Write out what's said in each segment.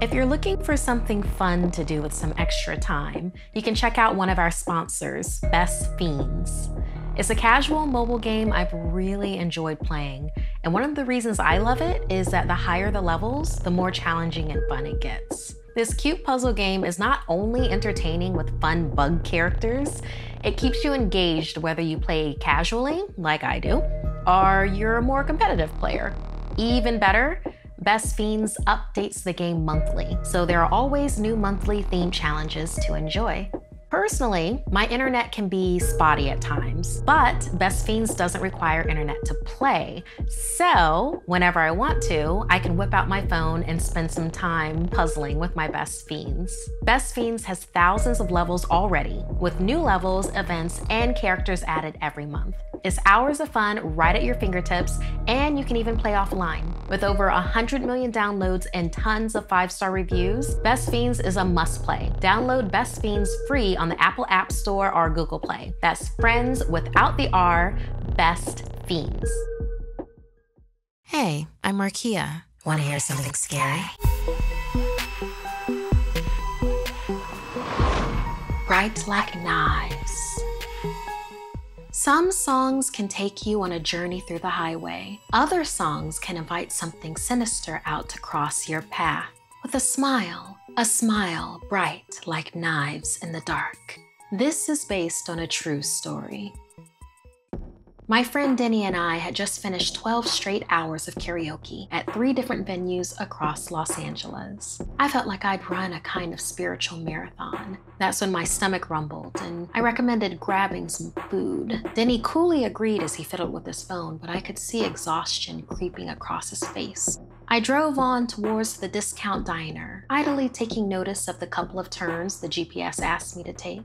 If you're looking for something fun to do with some extra time, you can check out one of our sponsors, Best Fiends. It's a casual mobile game I've really enjoyed playing, and one of the reasons I love it is that the higher the levels, the more challenging and fun it gets. This cute puzzle game is not only entertaining with fun bug characters, it keeps you engaged whether you play casually, like I do, or you're a more competitive player. Even better, Best Fiends updates the game monthly, so there are always new monthly theme challenges to enjoy. Personally, my internet can be spotty at times, but Best Fiends doesn't require internet to play. So, whenever I want to, I can whip out my phone and spend some time puzzling with my Best Fiends. Best Fiends has thousands of levels already, with new levels, events, and characters added every month. It's hours of fun right at your fingertips, and you can even play offline. With over 100 million downloads and tons of five star reviews, Best Fiends is a must play. Download Best Fiends free on the Apple App Store or Google Play. That's friends without the R, Best Fiends. Hey, I'm Markeia. Want to hear something scary? Bright like knives. Some songs can take you on a journey through the highway. Other songs can invite something sinister out to cross your path. With a smile, a smile bright like knives in the dark. This is based on a true story. My friend Denny and I had just finished 12 straight hours of karaoke at three different venues across Los Angeles. I felt like I'd run a kind of spiritual marathon. That's when my stomach rumbled, and I recommended grabbing some food. Denny coolly agreed as he fiddled with his phone, but I could see exhaustion creeping across his face. I drove on towards the discount diner, idly taking notice of the couple of turns the GPS asked me to take.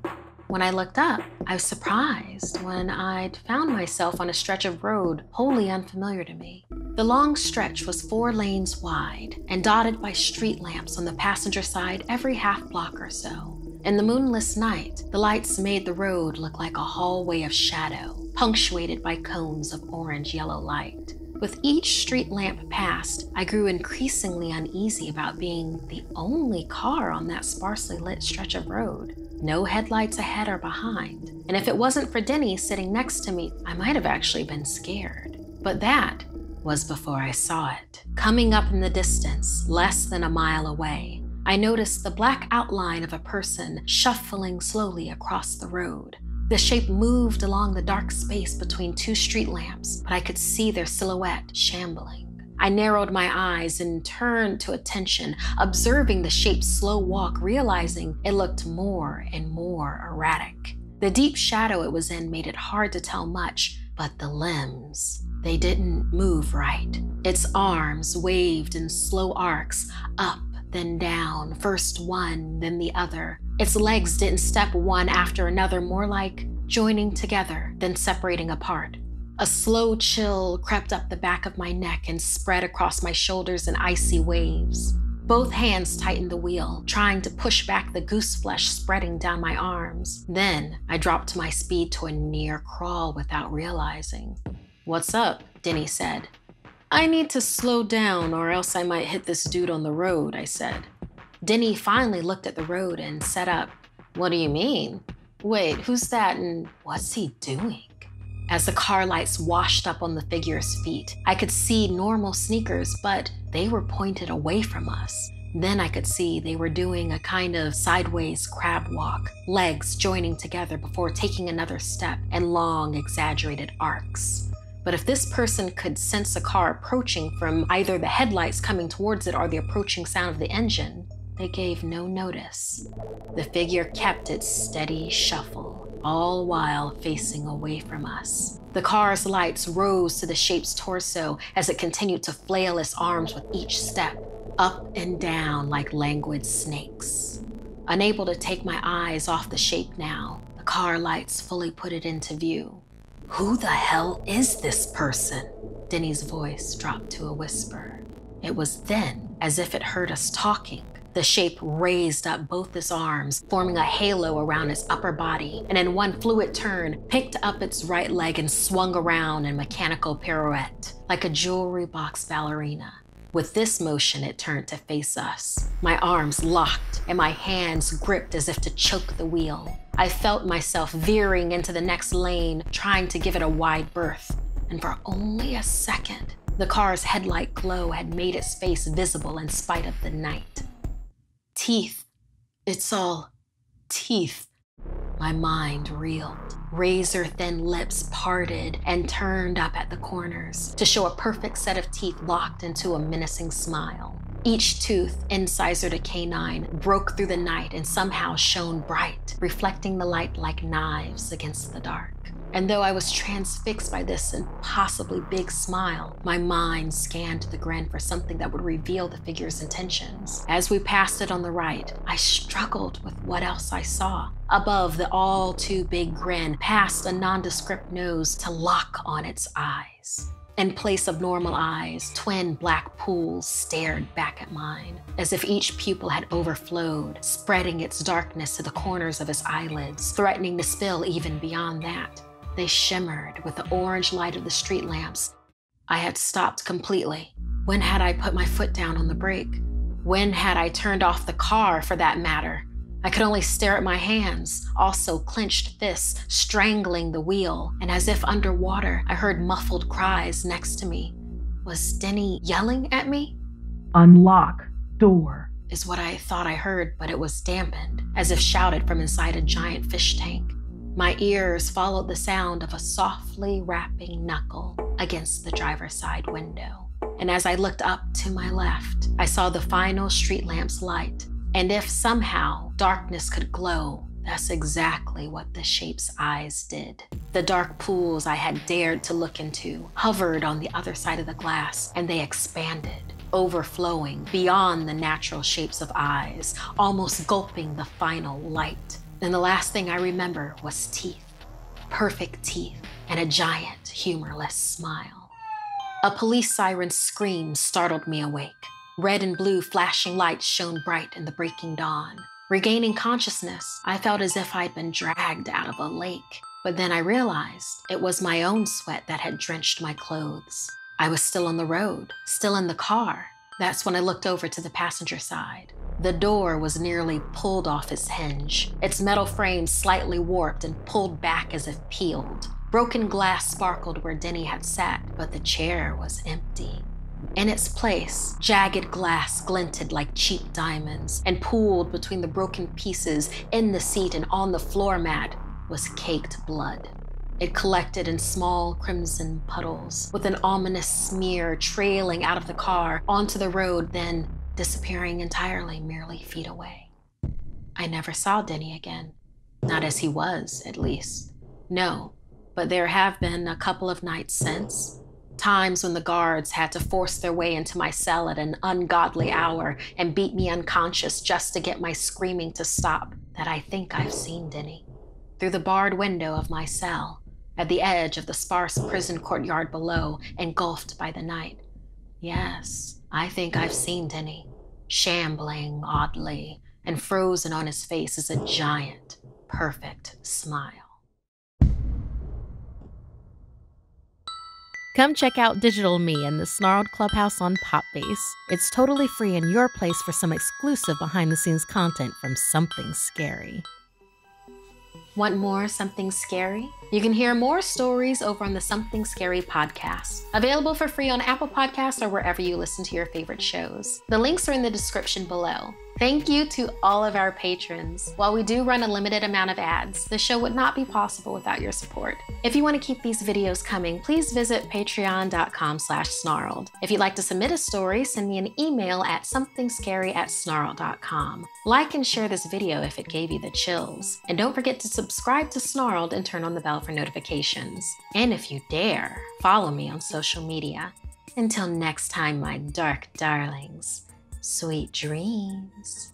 When I looked up, I was surprised when I'd found myself on a stretch of road wholly unfamiliar to me. The long stretch was four lanes wide and dotted by street lamps on the passenger side every half block or so. In the moonless night, the lights made the road look like a hallway of shadow, punctuated by cones of orange yellow light. With each street lamp passed, I grew increasingly uneasy about being the only car on that sparsely lit stretch of road. No headlights ahead or behind. And if it wasn't for Denny sitting next to me, I might have actually been scared. But that was before I saw it. Coming up in the distance, less than a mile away, I noticed the black outline of a person shuffling slowly across the road. The shape moved along the dark space between two street lamps, but I could see their silhouette shambling. I narrowed my eyes and turned to attention, observing the shape's slow walk, realizing it looked more and more erratic. The deep shadow it was in made it hard to tell much, but the limbs, they didn't move right. Its arms waved in slow arcs, up, then down, first one, then the other. Its legs didn't step one after another, more like joining together than separating apart. A slow chill crept up the back of my neck and spread across my shoulders in icy waves. Both hands tightened the wheel, trying to push back the goose flesh spreading down my arms. Then I dropped my speed to a near crawl without realizing. What's up? Denny said. I need to slow down or else I might hit this dude on the road, I said. Denny finally looked at the road and set up. What do you mean? Wait, who's that and what's he doing? As the car lights washed up on the figure's feet, I could see normal sneakers, but they were pointed away from us. Then I could see they were doing a kind of sideways crab walk, legs joining together before taking another step and long, exaggerated arcs. But if this person could sense a car approaching from either the headlights coming towards it or the approaching sound of the engine, they gave no notice. The figure kept its steady shuffle all while facing away from us. The car's lights rose to the shape's torso as it continued to flail its arms with each step, up and down like languid snakes. Unable to take my eyes off the shape now, the car lights fully put it into view. Who the hell is this person? Denny's voice dropped to a whisper. It was then as if it heard us talking the shape raised up both its arms, forming a halo around its upper body, and in one fluid turn, picked up its right leg and swung around in mechanical pirouette, like a jewelry box ballerina. With this motion, it turned to face us. My arms locked and my hands gripped as if to choke the wheel. I felt myself veering into the next lane, trying to give it a wide berth. And for only a second, the car's headlight glow had made its face visible in spite of the night. Teeth. It's all teeth. My mind reeled. Razor thin lips parted and turned up at the corners to show a perfect set of teeth locked into a menacing smile. Each tooth, incisor to canine, broke through the night and somehow shone bright, reflecting the light like knives against the dark. And though I was transfixed by this impossibly big smile, my mind scanned the grin for something that would reveal the figure's intentions. As we passed it on the right, I struggled with what else I saw. Above the all too big grin, past a nondescript nose to lock on its eyes. In place of normal eyes, twin black pools stared back at mine, as if each pupil had overflowed, spreading its darkness to the corners of his eyelids, threatening to spill even beyond that. They shimmered with the orange light of the street lamps. I had stopped completely. When had I put my foot down on the brake? When had I turned off the car, for that matter? I could only stare at my hands, also clenched fists strangling the wheel, and as if underwater, I heard muffled cries next to me. Was Denny yelling at me? Unlock door, is what I thought I heard, but it was dampened, as if shouted from inside a giant fish tank. My ears followed the sound of a softly rapping knuckle against the driver's side window. And as I looked up to my left, I saw the final street lamp's light. And if somehow darkness could glow, that's exactly what the shape's eyes did. The dark pools I had dared to look into hovered on the other side of the glass, and they expanded, overflowing beyond the natural shapes of eyes, almost gulping the final light. And the last thing I remember was teeth, perfect teeth, and a giant, humorless smile. A police siren's scream startled me awake. Red and blue flashing lights shone bright in the breaking dawn. Regaining consciousness, I felt as if I'd been dragged out of a lake. But then I realized it was my own sweat that had drenched my clothes. I was still on the road, still in the car. That's when I looked over to the passenger side. The door was nearly pulled off its hinge, its metal frame slightly warped and pulled back as if peeled. Broken glass sparkled where Denny had sat, but the chair was empty. In its place, jagged glass glinted like cheap diamonds, and pooled between the broken pieces in the seat and on the floor mat was caked blood. It collected in small crimson puddles, with an ominous smear trailing out of the car onto the road, then disappearing entirely merely feet away. I never saw Denny again. Not as he was, at least. No, but there have been a couple of nights since. Times when the guards had to force their way into my cell at an ungodly hour and beat me unconscious just to get my screaming to stop, that I think I've seen Denny. Through the barred window of my cell, at the edge of the sparse prison courtyard below, engulfed by the night. Yes, I think I've seen Denny, shambling oddly, and frozen on his face is a giant, perfect smile. Come check out Digital Me and the Snarled Clubhouse on Popbase. It's totally free and your place for some exclusive behind the scenes content from Something Scary. Want more Something Scary? You can hear more stories over on the Something Scary podcast, available for free on Apple Podcasts or wherever you listen to your favorite shows. The links are in the description below. Thank you to all of our patrons. While we do run a limited amount of ads, the show would not be possible without your support. If you want to keep these videos coming, please visit patreon.com slash snarled. If you'd like to submit a story, send me an email at somethingscary at. Like and share this video if it gave you the chills. And don't forget to subscribe to Snarled and turn on the bell for notifications. And if you dare, follow me on social media. Until next time, my dark darlings. Sweet dreams.